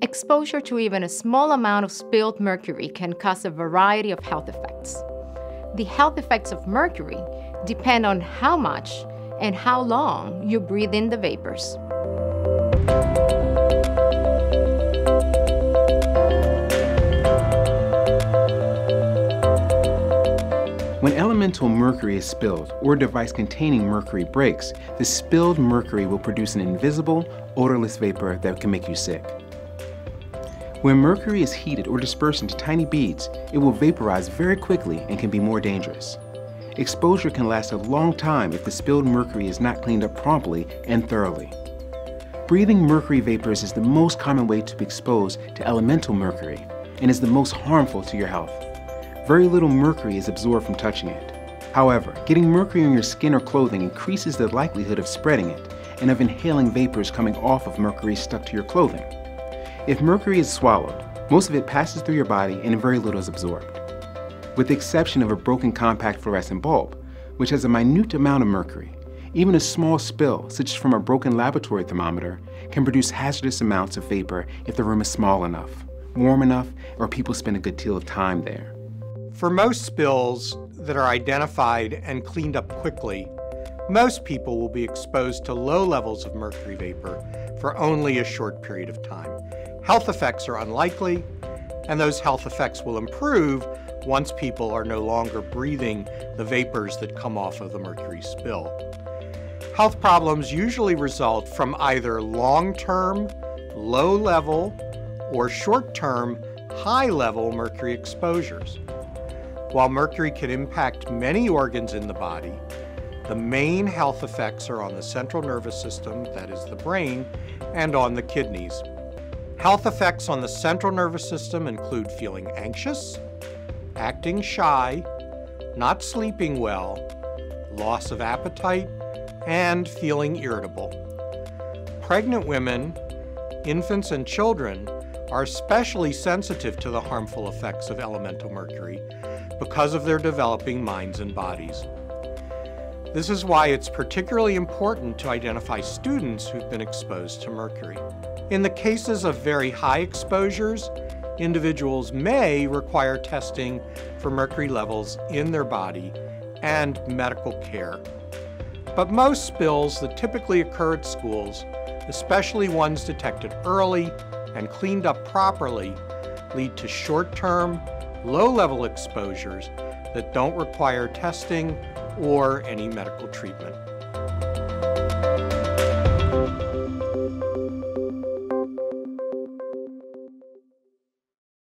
Exposure to even a small amount of spilled mercury can cause a variety of health effects. The health effects of mercury depend on how much and how long you breathe in the vapors. Elemental mercury is spilled or a device containing mercury breaks, the spilled mercury will produce an invisible, odorless vapor that can make you sick. When mercury is heated or dispersed into tiny beads, it will vaporize very quickly and can be more dangerous. Exposure can last a long time if the spilled mercury is not cleaned up promptly and thoroughly. Breathing mercury vapors is the most common way to be exposed to elemental mercury and is the most harmful to your health. Very little mercury is absorbed from touching it. However, getting mercury on your skin or clothing increases the likelihood of spreading it and of inhaling vapors coming off of mercury stuck to your clothing. If mercury is swallowed, most of it passes through your body and very little is absorbed with the exception of a broken compact fluorescent bulb, which has a minute amount of mercury. Even a small spill, such as from a broken laboratory thermometer, can produce hazardous amounts of vapor if the room is small enough, warm enough, or people spend a good deal of time there. For most spills that are identified and cleaned up quickly, most people will be exposed to low levels of mercury vapor for only a short period of time. Health effects are unlikely, and those health effects will improve once people are no longer breathing the vapors that come off of the mercury spill. Health problems usually result from either long-term, low-level, or short-term, high-level mercury exposures. While mercury can impact many organs in the body, the main health effects are on the central nervous system, that is the brain, and on the kidneys. Health effects on the central nervous system include feeling anxious, acting shy, not sleeping well, loss of appetite, and feeling irritable. Pregnant women, infants, and children are especially sensitive to the harmful effects of elemental mercury because of their developing minds and bodies. This is why it's particularly important to identify students who've been exposed to mercury. In the cases of very high exposures, individuals may require testing for mercury levels in their body and medical care. But most spills that typically occur at schools, especially ones detected early and cleaned up properly, lead to short-term, low-level exposures that don't require testing or any medical treatment.